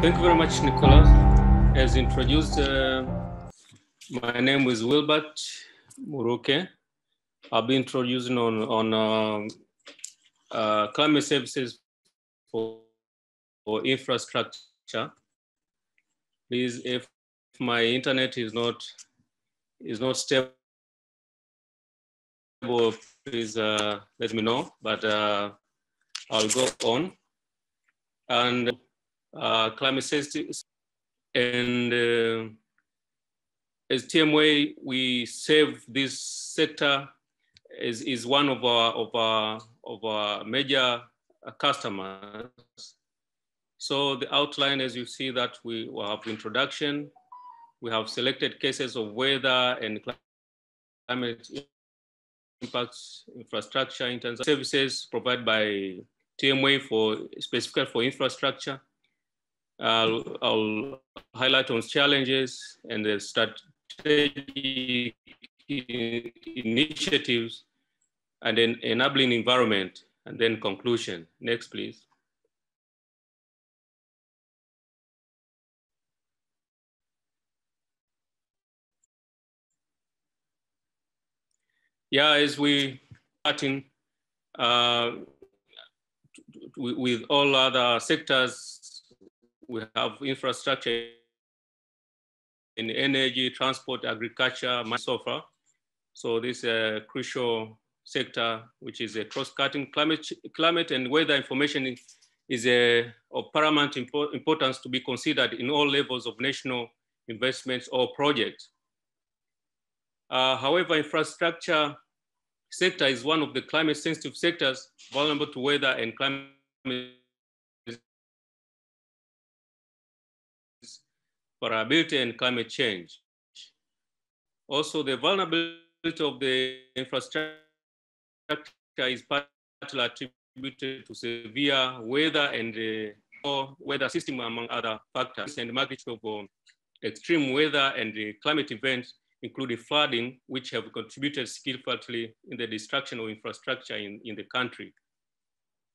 Thank you very much, Nicolas. As introduced, uh, my name is Wilbert Muruke. I'll be introducing on, on um, uh, climate services for, for infrastructure. Please, if my internet is not is not stable, please uh, let me know. But uh, I'll go on. And uh, climate sensitive and uh, as TMA, we serve this sector is, is one of our, of our, of our major customers. So the outline, as you see that we have introduction, we have selected cases of weather and climate impacts, infrastructure in terms of services provided by TMA for specifically for infrastructure. I'll, I'll highlight on challenges and the strategic initiatives and then enabling environment and then conclusion. Next, please. Yeah, as we starting uh, with all other sectors, we have infrastructure in energy, transport, agriculture, and so this is a crucial sector, which is a cross-cutting climate, climate and weather information is a, of paramount import, importance to be considered in all levels of national investments or projects. Uh, however, infrastructure sector is one of the climate sensitive sectors vulnerable to weather and climate variability and climate change. Also, the vulnerability of the infrastructure is partly attributed to severe weather and uh, weather system among other factors and magnitude of uh, extreme weather and uh, climate events, including flooding, which have contributed skillfully in the destruction of infrastructure in, in the country.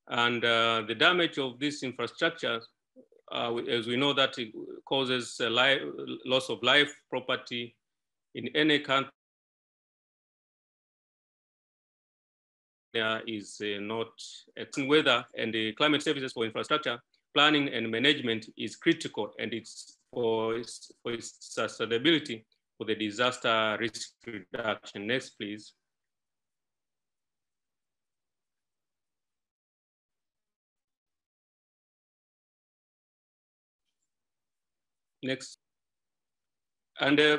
And uh, the damage of this infrastructure uh, as we know that it causes loss of life, property in any country there is uh, not weather and the climate services for infrastructure planning and management is critical and it's for its, for its sustainability for the disaster risk reduction. Next, please. Next. And uh,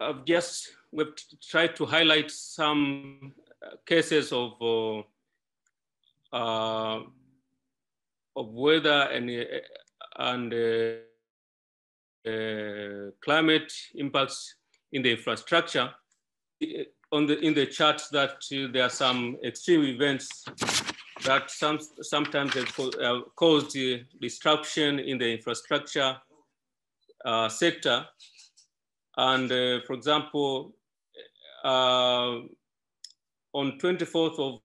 I've just we've tried to highlight some cases of uh, uh, of weather and and uh, climate impacts in the infrastructure. On the in the chart that there are some extreme events that some sometimes have caused disruption in the infrastructure uh, sector. And uh, for example, uh, on 24th of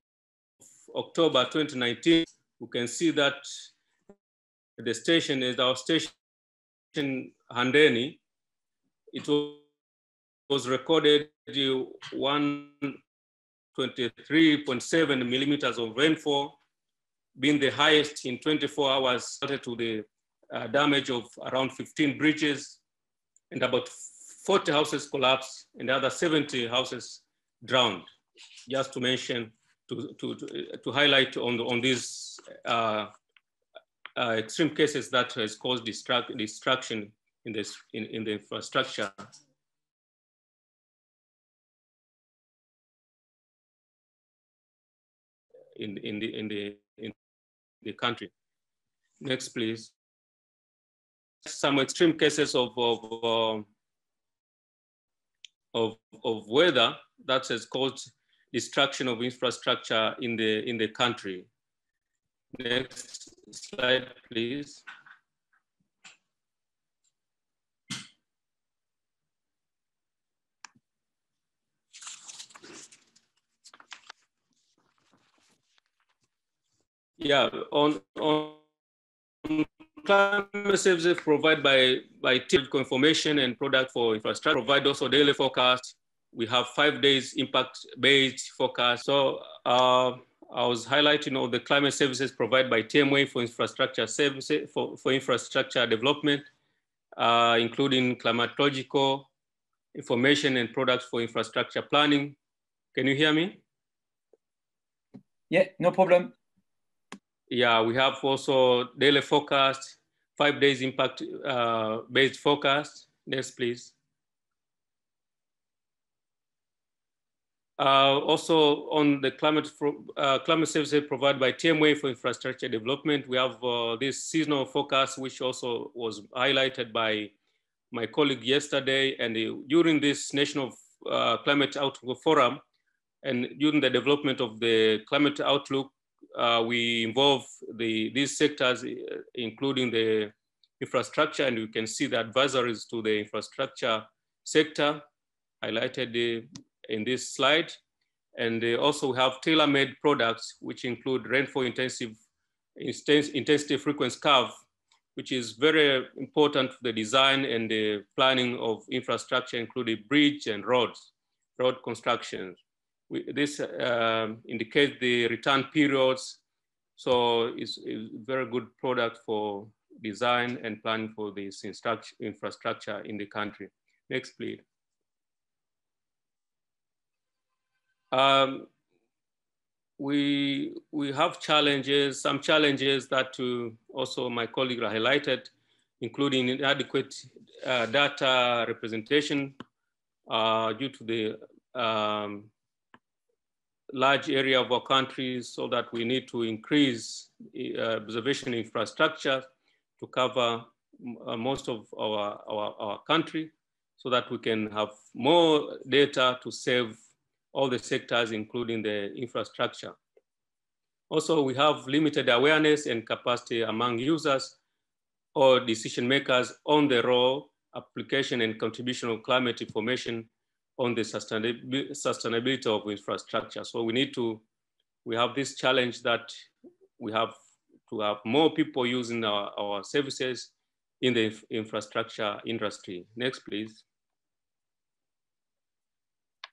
October 2019, we can see that the station is our station Handeni. It was recorded 123.7 millimeters of rainfall, being the highest in 24 hours to the uh, damage of around 15 bridges and about 40 houses collapsed and the other 70 houses drowned. Just to mention, to, to, to, to highlight on, the, on these uh, uh, extreme cases that has caused destruct, destruction in, this, in, in the infrastructure. In, in, the, in, the, in the country. Next, please some extreme cases of, of, um, of, of weather that has caused destruction of infrastructure in the, in the country. Next slide, please. Yeah, on, on climate services provide by, by technical information and product for infrastructure, provide also daily forecast. We have five days impact-based forecast. So uh, I was highlighting all the climate services provided by TMA for infrastructure services, for, for infrastructure development, uh, including climatological information and products for infrastructure planning. Can you hear me? Yeah, no problem. Yeah, we have also daily forecast, five days impact uh, based forecast. Next, please. Uh, also on the climate, uh, climate services provided by TMA for infrastructure development, we have uh, this seasonal forecast, which also was highlighted by my colleague yesterday. And during this National uh, Climate Outlook Forum, and during the development of the climate outlook, uh, we involve the, these sectors, including the infrastructure, and you can see the advisories to the infrastructure sector highlighted in this slide. And they also have tailor-made products, which include rainfall intensive, intensity frequency curve, which is very important for the design and the planning of infrastructure, including bridge and roads, road constructions. We, this uh, indicates the return periods. So it's a very good product for design and planning for this infrastructure in the country. Next, please. Um, we, we have challenges, some challenges that to also my colleague highlighted, including inadequate uh, data representation uh, due to the um, large area of our countries so that we need to increase uh, observation infrastructure to cover uh, most of our, our, our country so that we can have more data to save all the sectors, including the infrastructure. Also, we have limited awareness and capacity among users or decision makers on the role, application, and contribution of climate information on the sustainability of infrastructure. So we need to, we have this challenge that we have to have more people using our, our services in the infrastructure industry. Next, please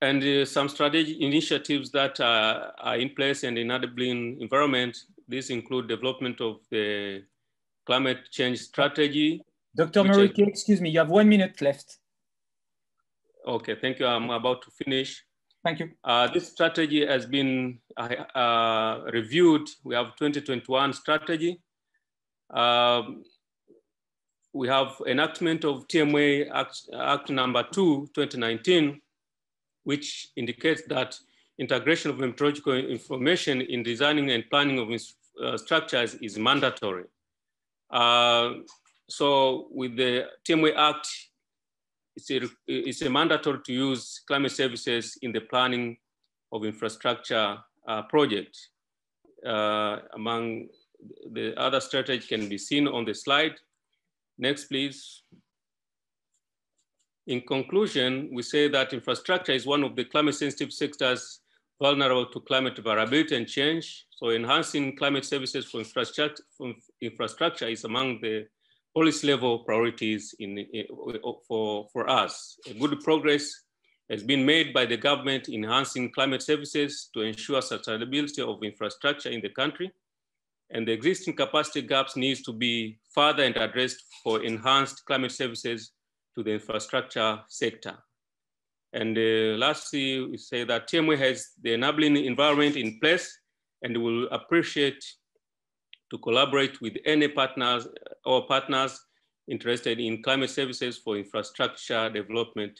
and uh, some strategic initiatives that are, are, in place and enabling environment. These include development of the climate change strategy. Dr. Mariki, excuse me, you have one minute left. Okay, thank you. I'm about to finish. Thank you. Uh, this strategy has been uh, uh reviewed. We have 2021 strategy. Um, we have enactment of TMA Act, Act number 2, 2019, which indicates that integration of meteorological information in designing and planning of uh, structures is mandatory. Uh, so with the TMA Act, it's a, it's a mandatory to use climate services in the planning of infrastructure uh, project. Uh, among the other strategies can be seen on the slide. Next, please. In conclusion, we say that infrastructure is one of the climate sensitive sectors vulnerable to climate variability and change. So enhancing climate services for infrastructure, for infrastructure is among the policy level priorities in, in, for, for us. A good progress has been made by the government enhancing climate services to ensure sustainability of infrastructure in the country. And the existing capacity gaps needs to be further and addressed for enhanced climate services to the infrastructure sector. And uh, lastly, we say that TMA has the enabling environment in place and will appreciate to collaborate with any partners or partners interested in climate services for infrastructure development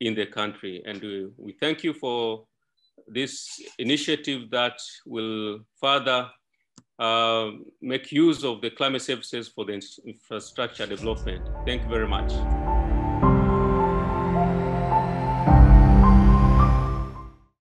in the country. And we, we thank you for this initiative that will further uh, make use of the climate services for the infrastructure development. Thank you very much.